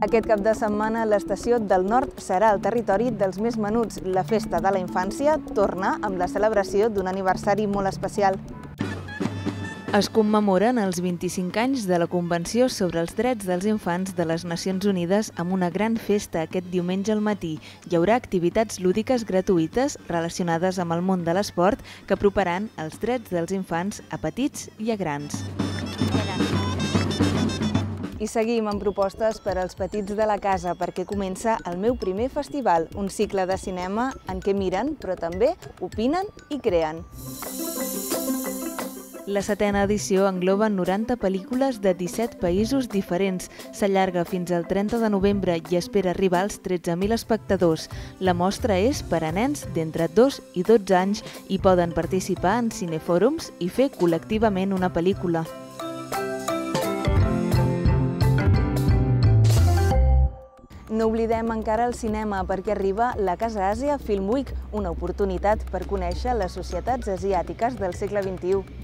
Aquest cap de setmana l'estació del Nord serà el territori dels més menuts. La festa de la infància torna amb la celebració d'un aniversari molt especial. Es commemoren els 25 anys de la Convenció sobre els Drets dels Infants de les Nacions Unides amb una gran festa aquest diumenge al matí. Hi haurà activitats lúdiques gratuïtes relacionades amb el món de l'esport que aproparan els drets dels infants a petits i a grans. I seguim amb propostes per als petits de la casa perquè comença el meu primer festival, un cicle de cinema en què miren, però també opinen i creen. La setena edició engloba 90 pel·lícules de 17 països diferents. S'allarga fins al 30 de novembre i espera arribar als 13.000 espectadors. La mostra és per a nens d'entre 2 i 12 anys i poden participar en cinefòrums i fer col·lectivament una pel·lícula. No oblidem encara el cinema perquè arriba la Casa Àsia Film Week, una oportunitat per conèixer les societats asiàtiques del segle XXI.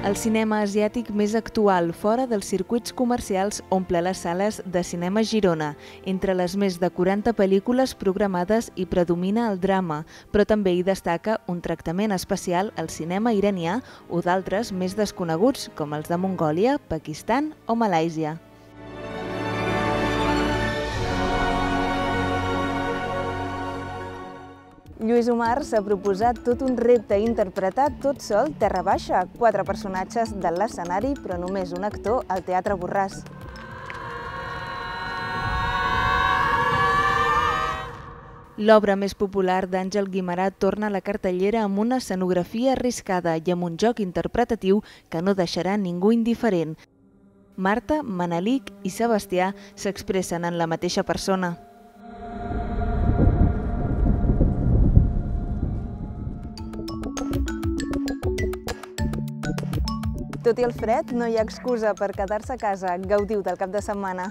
El cinema asiàtic més actual, fora dels circuits comercials, omple les sales de cinema Girona. Entre les més de 40 pel·lícules programades hi predomina el drama, però també hi destaca un tractament especial al cinema iranià o d'altres més desconeguts, com els de Mongòlia, Pakistan o Malàisia. Lluís Omar s'ha proposat tot un repte interpretar tot sol Terra Baixa, quatre personatges de l'escenari, però només un actor al Teatre Borràs. L'obra més popular d'Àngel Guimarà torna a la cartellera amb una escenografia arriscada i amb un joc interpretatiu que no deixarà ningú indiferent. Marta, Manelic i Sebastià s'expressen en la mateixa persona. Tot i el fred, no hi ha excusa per quedar-se a casa. Gaudiu del cap de setmana.